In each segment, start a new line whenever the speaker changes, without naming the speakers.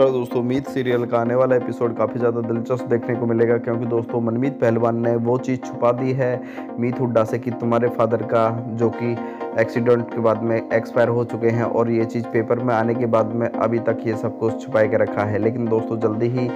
और दोस्तों मीत सीरियल का आने वाला एपिसोड काफ़ी ज़्यादा दिलचस्प देखने को मिलेगा, क्योंकि दोस्तों, मनमीत पहलवान ने वो चीज़ छुपा दी है, मीत हुड्डा से, कि तुम्हारे फादर का, जो कि एक्सीडेंट के बाद में एक्सपायर हो चुके हैं, और ये चीज़ पेपर में आने के बाद में अभी तक ये सब कुछ छुपा के रखा है। लेकिन दोस्तों, जल्दी ही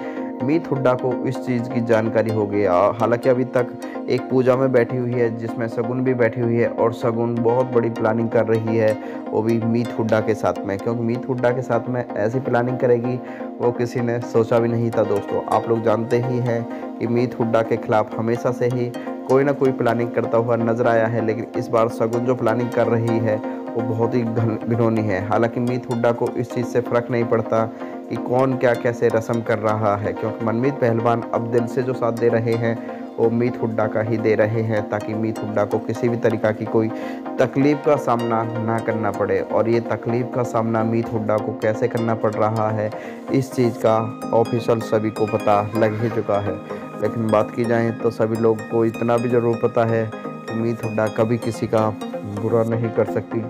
मीत हुड्डा को इस चीज़ की जानकारी हो गई। हालाँकि अभी तक एक पूजा में बैठी हुई है, जिसमें सगुन भी बैठी हुई है और सगुन बहुत बड़ी प्लानिंग कर रही है, वो भी मीत हुड्डा के साथ में। क्योंकि मीत हुड्डा के साथ में ऐसी प्लानिंग करेगी, वो किसी ने सोचा भी नहीं था दोस्तों। आप लोग जानते ही हैं कि मीत हुड्डा के खिलाफ हमेशा से ही कोई ना कोई प्लानिंग करता हुआ नज़र आया है, लेकिन इस बार सगुन जो प्लानिंग कर रही है, वो बहुत ही घिनौनी है। हालाँकि मीत हुड्डा को इस चीज़ से फ़र्क नहीं पड़ता कि कौन क्या कैसे रस्म कर रहा है, क्योंकि मनमीत पहलवान अब दिल से जो साथ दे रहे हैं, वो मीत हुड्डा का ही दे रहे हैं, ताकि मीत हुड्डा को किसी भी तरीक़ा की कोई तकलीफ़ का सामना ना करना पड़े। और ये तकलीफ़ का सामना मीत हुड्डा को कैसे करना पड़ रहा है, इस चीज़ का ऑफिशियल सभी को पता लग ही चुका है। लेकिन बात की जाए तो सभी लोग को इतना भी ज़रूर पता है कि मीत हुड्डा कभी किसी का बुरा नहीं कर सकती।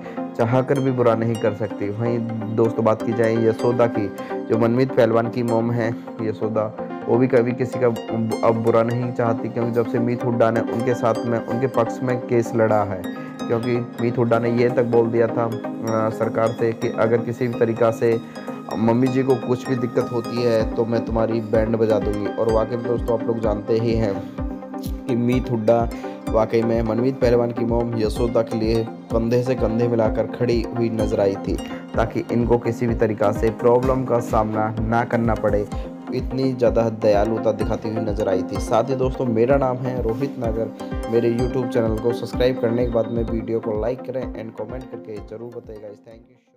चाह कर भी बुरा नहीं कर सकती। वहीं दोस्तों बात की जाए यशोदा की, जो मनमीत पहलवान की मोम है, यशोदा, वो भी कभी किसी का अब बुरा नहीं चाहती, क्योंकि जब से मीत हुड्डा ने उनके साथ में, उनके पक्ष में केस लड़ा है, क्योंकि मीत हुड्डा ने ये तक बोल दिया था सरकार से कि अगर किसी भी तरीक़ा से मम्मी जी को कुछ भी दिक्कत होती है तो मैं तुम्हारी बैंड बजा दूँगी। और वाकई दोस्तों, आप लोग जानते ही हैं कि मीत हुड्डा वाकई में मनमीत पहलवान की मोम यशोदा के लिए कंधे से कंधे मिलाकर खड़ी हुई नज़र आई थी, ताकि इनको किसी भी तरीक़ा से प्रॉब्लम का सामना ना करना पड़े। इतनी ज़्यादा दयालुता दिखाती हुई नज़र आई थी। साथ ही दोस्तों, मेरा नाम है रोहित नागर। मेरे यूट्यूब चैनल को सब्सक्राइब करने के बाद में वीडियो को लाइक करें एंड कमेंट करके ज़रूर बताइएगा। Thank you